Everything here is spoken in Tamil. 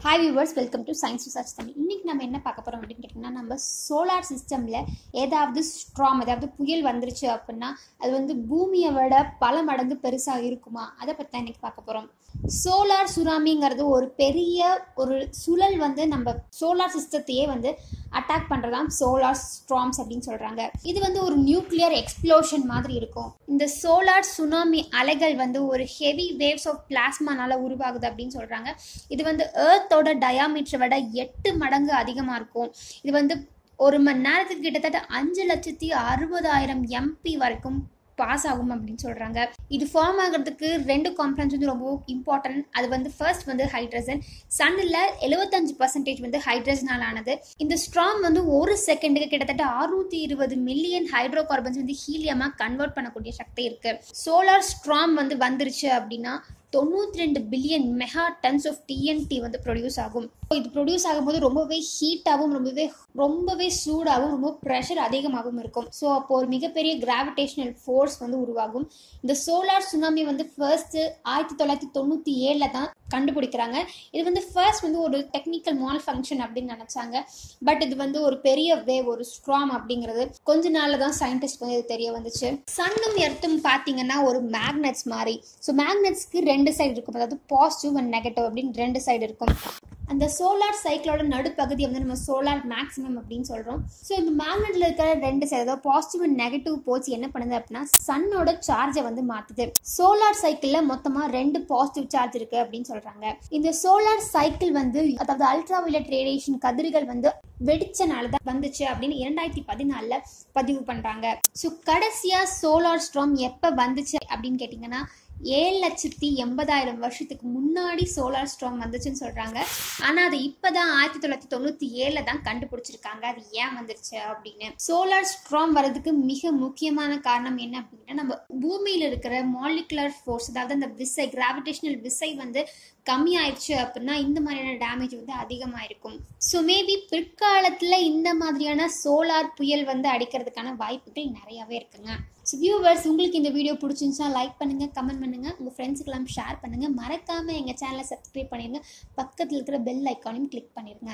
Hi viewers welcome to science research Tamil இன்றைக்கி நம்ம என்ன பார்க்க போகிறோம் அப்படின்னு கேட்டிங்கன்னா நம்ம சோலார் சிஸ்டமில் ஏதாவது ஸ்ட்ராங் அதாவது புயல் வந்துருச்சு அப்படின்னா அது வந்து பூமியை விட பல மடங்கு பெருசாக இருக்குமா? அதை பற்றி தான் இன்றைக்கி பார்க்க போகிறோம் சோலார் சுறாமிங்கிறது ஒரு பெரிய ஒரு சுழல் வந்து நம்ம சோலார் சிஸ்டத்தையே வந்து அட்டாக் பண்ணுறதாம் சோலார் ஸ்ட்ராம்ஸ் அப்படின்னு சொல்கிறாங்க இது வந்து ஒரு நியூக்ளியர் எக்ஸ்ப்ளோஷன் மாதிரி இருக்கும். இந்த சோலார் சுனாமி அலைகள் வந்து ஒரு ஹெவி வேவ்ஸ் ஆஃப் பிளாஸ்மானால் உருவாகுது அப்படின்னு சொல்கிறாங்க இது வந்து ஏர்த்தோட டயாமீட்டரை விட எட்டு மடங்கு அதிகமாக இருக்கும். இது வந்து ஒரு மணி நேரத்துக்கு கிட்டத்தட்ட அஞ்சு லட்சத்தி அறுபதாயிரம் எம்பி வரைக்கும் பாஸ் ஆகும் அப்படின்னு சொல்கிறாங்க இது ஃபார்ம் ஆகிறதுக்கு ரெண்டு காம்பனன்ஸ் வந்து ரொம்ப இம்பார்ட்டன்ட் அது வந்து ஃபர்ஸ்ட் வந்து ஹைட்ரஜன் சன்னில் எழுபத்தஞ்சு பர்சன்டேஜ் வந்து ஹைட்ரஜனால் ஆனது. இந்த ஸ்ட்ராங் வந்து ஒரு செகண்டுக்கு கிட்டத்தட்ட அறுநூத்தி இருபது மில்லியன் ஹைட்ரோ கார்பன்ஸ் வந்து ஹீலியமாக கன்வெர்ட் பண்ணக்கூடிய சக்தி இருக்குது சோலார் ஸ்ட்ராங் வந்து வந்துருச்சு அப்படின்னா தொண்ணூற்றி ரெண்டு billion mega tons of TNT வந்து ப்ரொடியூஸ் ஆகும். இது ப்ரொடியூஸ் ஆகும்போது ரொம்பவே ஹீட்டாகவும் ரொம்பவே ரொம்பவே சூடாகவும் ரொம்ப ப்ரெஷர் அதிகமாகவும் இருக்கும். ஸோ அப்போ ஒரு மிகப்பெரிய கிராவிடேஷனல் ஃபோர்ஸ் வந்து உருவாகும். இந்த சோலார் சுனாமி வந்து ஃபர்ஸ்ட்டு ஆயிரத்தி தொள்ளாயிரத்தி தொண்ணூற்றி ஏழில் தான் கண்டுபிடிக்கிறாங்க. இது வந்து ஃபர்ஸ்ட் வந்து ஒரு டெக்னிக்கல் மால் ஃபங்க்ஷன் அப்படின்னு நினச்சாங்க. பட் இது வந்து ஒரு பெரிய வேவ் ஒரு ஸ்ட்ராம் அப்படிங்கிறது கொஞ்ச நாளில் தான் சயின்டிஸ்ட் வந்து இது தெரிய வந்துச்சு. சன்னும் எர்த்தும் பார்த்தீங்கன்னா ஒரு மேக்னெட்ஸ் மாதிரி. ஸோ மேக்னெட்ஸ்க்கு ரெண்டு ரெண்டு சைடு இருக்கும். அதாவது பாசிட்டிவ் அண்ட் நெகட்டிவ் அப்படின்னு ரெண்டு சைடு இருக்கும். அந்த சோலார் சைக்கிளோட நடுப்பகுதியை வந்து நம்ம சோலார் மேக்ஸிமம் அப்படின்னு சொல்கிறோம் ஸோ இந்த மேக்னெட்டில் இருக்கிற ரெண்டு சைடு அதாவது பாசிட்டிவ் அண்ட் நெகட்டிவ் போச்சு என்ன பண்ணுது அப்படின்னா சன்னோட சார்ஜை வந்து மாற்றுது சோலார் சைக்கிளில் மொத்தமாக ரெண்டு பாசிட்டிவ் சார்ஜ் இருக்குது அப்படின்னு சொல்கிறாங்க இந்த சோலார் சைக்கிள் வந்து அதாவது அல்ட்ரா வயலட் ரேடியேஷன் கதிர்கள் வந்து வெடிச்சனால தான் வந்துச்சு அப்படின்னு இரண்டாயிரத்தி பதினாலில் பதிவு பண்ணுறாங்க ஸோ கடைசியாக சோலார் ஸ்ட்ராம் எப்போ வந்துச்சு அப்படின்னு கேட்டிங்கன்னா ஏழு லட்சத்தி எண்பதாயிரம் வருஷத்துக்கு முன்னாடி சோலார் ஸ்ட்ராங் வந்துச்சுன்னு சொல்கிறாங்க ஆனால் அது இப்போ தான் ஆயிரத்தி தொள்ளாயிரத்தி தொண்ணூற்றி ஏழில் தான் கண்டுபிடிச்சிருக்காங்க. அது ஏன் வந்துருச்சு அப்படின்னு. சோலார் ஸ்ட்ராங் வர்றதுக்கு மிக முக்கியமான காரணம் என்ன அப்படின்னா நம்ம பூமியில் இருக்கிற மாலிகுலர் ஃபோர்ஸ் அதாவது அந்த விசை கிராவிடேஷனல் விசை வந்து கம்மி ஆயிடுச்சு அப்படின்னா இந்த மாதிரியான டேமேஜ் வந்து அதிகமாக இருக்கும் ஸோ மேபி பிற்காலத்தில் இந்த மாதிரியான சோலார் புயல் வந்து அடிக்கிறதுக்கான வாய்ப்புகள் நிறையாவே இருக்குங்க. ஸோ வியூவர்ஸ் உங்களுக்கு இந்த வீடியோ பிடிச்சிருந்துச்சா லைக் பண்ணுங்கள் கமெண்ட் பண்ணுங்கள் உங்கள் ஃப்ரெண்ட்ஸுக்கெல்லாம் ஷேர் பண்ணுங்கள் மறக்காமல் எங்கள் சேனலை சப்ஸ்கிரைப் பண்ணிடுங்க பக்கத்தில் இருக்கிற பெல் ஐக்கானையும் கிளிக் பண்ணிடுங்க